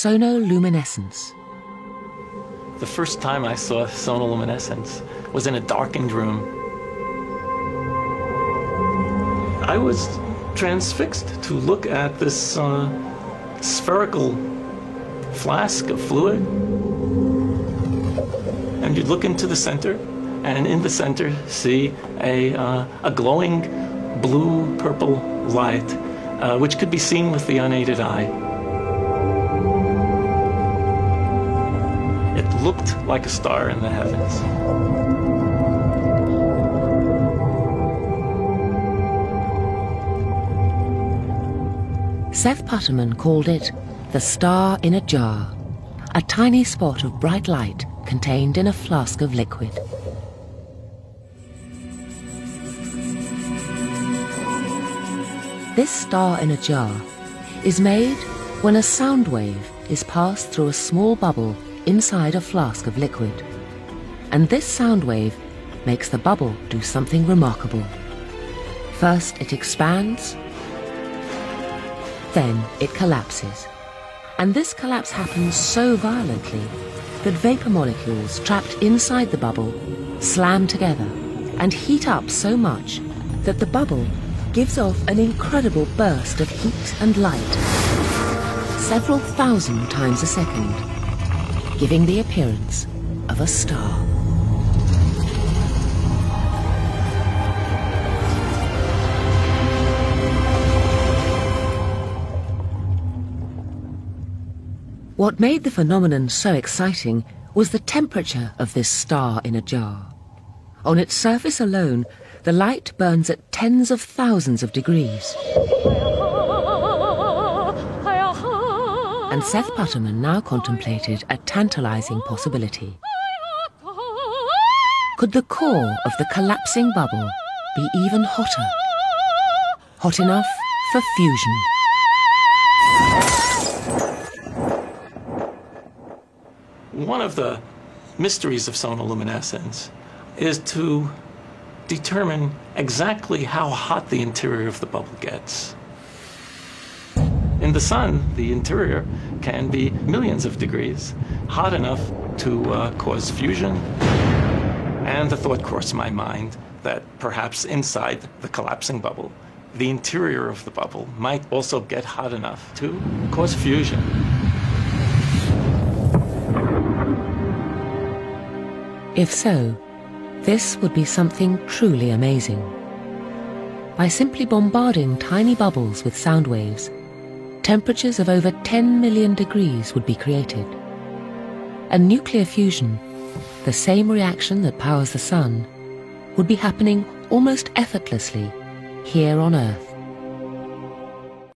sonoluminescence. The first time I saw sonoluminescence was in a darkened room. I was transfixed to look at this uh, spherical flask of fluid. And you'd look into the center, and in the center, see a, uh, a glowing blue purple light, uh, which could be seen with the unaided eye. Looked like a star in the heavens. Seth Putterman called it the star in a jar, a tiny spot of bright light contained in a flask of liquid. This star in a jar is made when a sound wave is passed through a small bubble inside a flask of liquid. And this sound wave makes the bubble do something remarkable. First it expands, then it collapses. And this collapse happens so violently that vapor molecules trapped inside the bubble slam together and heat up so much that the bubble gives off an incredible burst of heat and light, several thousand times a second, giving the appearance of a star. What made the phenomenon so exciting was the temperature of this star in a jar. On its surface alone, the light burns at tens of thousands of degrees. And Seth Putterman now contemplated a tantalizing possibility. Could the core of the collapsing bubble be even hotter? Hot enough for fusion. One of the mysteries of sonoluminescence is to determine exactly how hot the interior of the bubble gets. In the sun, the interior can be millions of degrees, hot enough to uh, cause fusion. And the thought crossed my mind that perhaps inside the collapsing bubble, the interior of the bubble might also get hot enough to cause fusion. If so, this would be something truly amazing. By simply bombarding tiny bubbles with sound waves, temperatures of over 10 million degrees would be created. And nuclear fusion, the same reaction that powers the sun, would be happening almost effortlessly here on Earth.